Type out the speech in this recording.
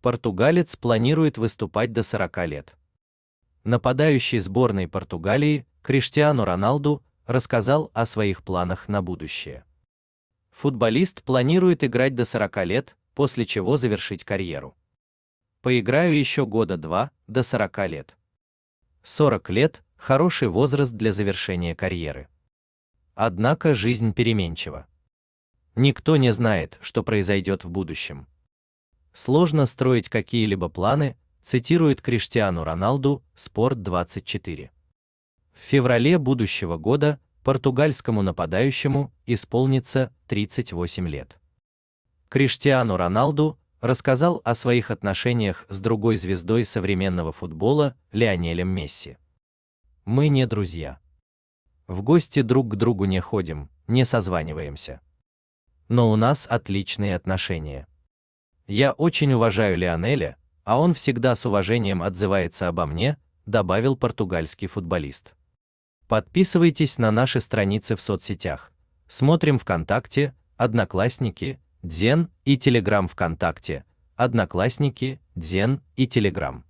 португалец планирует выступать до 40 лет. Нападающий сборной Португалии Криштиану Роналду рассказал о своих планах на будущее. Футболист планирует играть до 40 лет, после чего завершить карьеру. Поиграю еще года два, до 40 лет. 40 лет – хороший возраст для завершения карьеры. Однако жизнь переменчива. Никто не знает, что произойдет в будущем. Сложно строить какие-либо планы, цитирует Криштиану Роналду, Спорт 24. В феврале будущего года португальскому нападающему исполнится 38 лет. Криштиану Роналду рассказал о своих отношениях с другой звездой современного футбола Лионелем Месси. Мы не друзья. В гости друг к другу не ходим, не созваниваемся. Но у нас отличные отношения. Я очень уважаю Лионеля, а он всегда с уважением отзывается обо мне, добавил португальский футболист. Подписывайтесь на наши страницы в соцсетях. Смотрим ВКонтакте, Одноклассники, Дзен и Телеграм ВКонтакте, Одноклассники, Дзен и Телеграм.